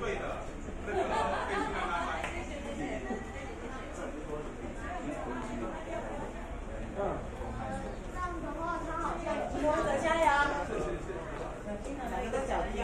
三的。那个背景让他拍。谢谢谢谢。加油！是是是，有的脚一样。